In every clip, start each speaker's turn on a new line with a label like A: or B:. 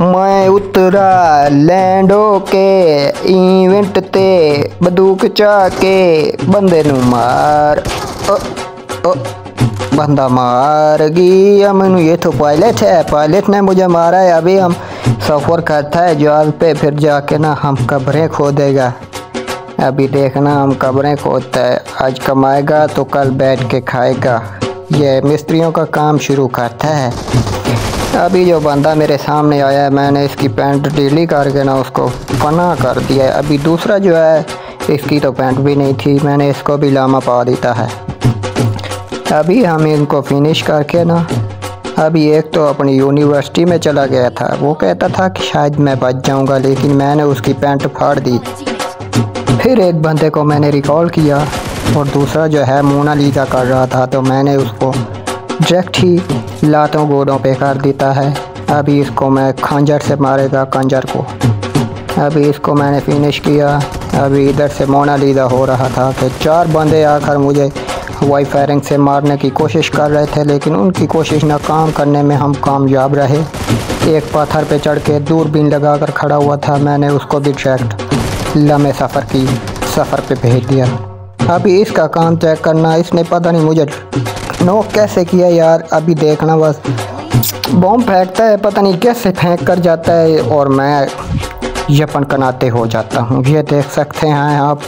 A: मैं उतरा लैंडो के इवेंट ते बंदूक चा के बंदे नु मार। ओ, ओ, बंदा मार गया मैनू ये तो पायलट है पायलट ने मुझे मारा है अभी हम सफ़र करता है जहाज़ पे फिर जाके ना हम कब्रें खोदेगा। अभी देखना हम कब्रें खोदता है। आज कमाएगा तो कल बैठ के खाएगा। ये मिस्त्रियों का काम शुरू करता है। अभी जो बंदा मेरे सामने आया है, मैंने इसकी पैंट ढीली करके ना उसको फना कर दिया है। अभी दूसरा जो है, इसकी तो पैंट भी नहीं थी, मैंने इसको भी लामा पा देता है। अभी हम इनको फिनिश करके ना, अभी एक तो अपनी यूनिवर्सिटी में चला गया था। वो कहता था कि शायद मैं बच जाऊँगा, लेकिन मैंने उसकी पैंट फाड़ दी। फिर एक बंदे को मैंने रिकॉल किया, और दूसरा जो है मोनालीजा कर रहा था तो मैंने उसको डायरेक्ट ही लातों गोदों पे कर देता है। अभी इसको मैं खंजर से मारेगा खंजर को। अभी इसको मैंने फिनिश किया। अभी इधर से मोना लीदा हो रहा था कि चार बंदे आकर मुझे वाई फायरिंग से मारने की कोशिश कर रहे थे, लेकिन उनकी कोशिश नाकाम करने में हम कामयाब रहे। एक पत्थर पे चढ़ के दूरबीन लगा कर खड़ा हुआ था। मैंने उसको भी डायरेक्ट लम्बे सफ़र की, सफ़र पे भेज दिया। अभी इसका काम चेक करना, इसने पता नहीं मुझे नो, कैसे किया यार? अभी देखना बस। बॉम्ब फेंकता है, पता नहीं कैसे फेंक कर जाता है, और मैं यपन कनाते हो जाता हूँ। ये देख सकते हैं आप।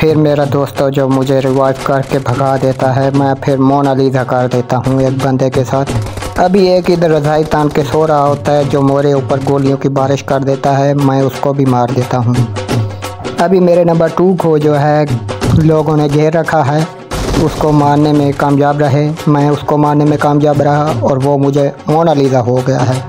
A: फिर मेरा दोस्त जो मुझे रिवाइव करके भगा देता है, मैं फिर मोनालीजा कर देता हूँ एक बंदे के साथ। अभी एक इधर रजाई तान के सो रहा होता है, जो मोरे ऊपर गोलियों की बारिश कर देता है, मैं उसको भी मार देता हूँ। अभी मेरे नंबर टू को जो है, लोगों ने घेर रखा है। उसको मारने में कामयाब रहे। मैं उसको मारने में कामयाब रहा और वो मुझे मोनालिजा हो गया है।